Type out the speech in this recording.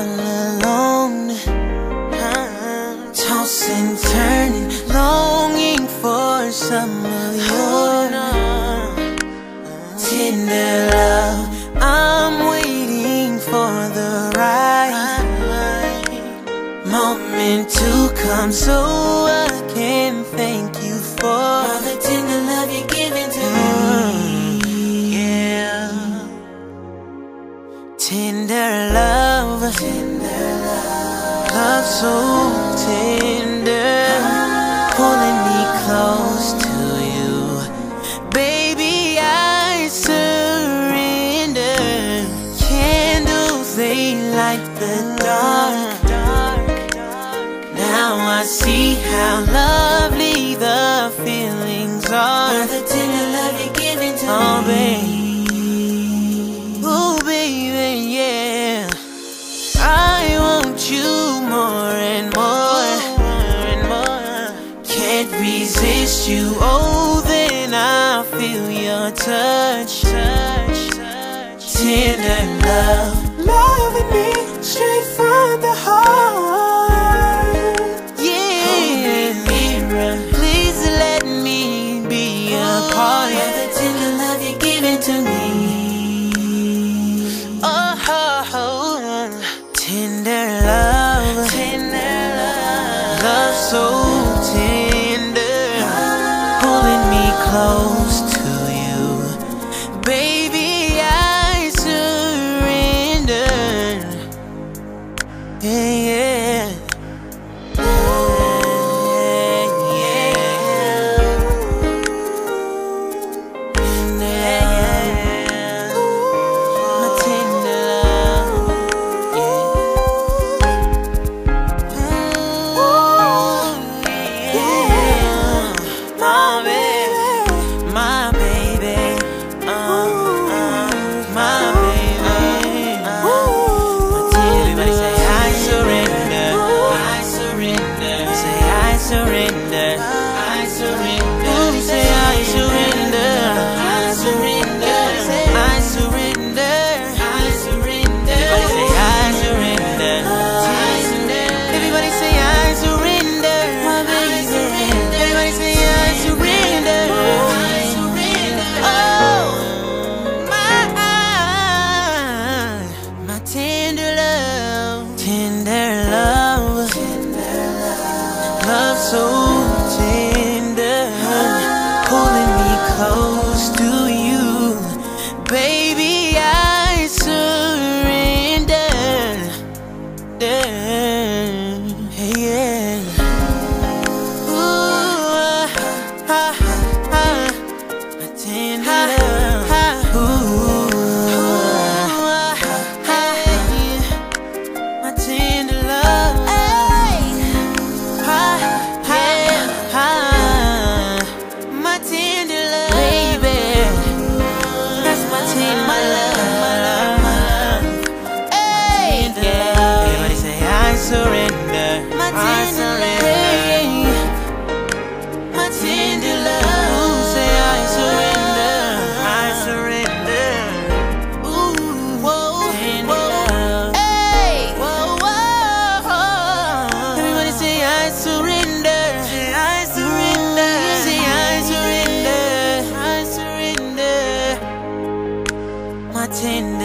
Here I lay all alone, tossing, turning, longing for some of your tender love. I'm waiting for the right moment to come so I can thank you for all the tender love you're giving to me. Tender love, tender love, love so tender, pulling me close to you, baby. I surrender. Candles they light the dark. Now I see how lovely the feelings are. The tender love you're giving to oh, me. Resist you. Oh, then I feel your touch, touch, touch. Tender love, loving me straight from the heart. Close to you, baby. I surrender. Yeah, yeah. Everybody pulling my tender surrender.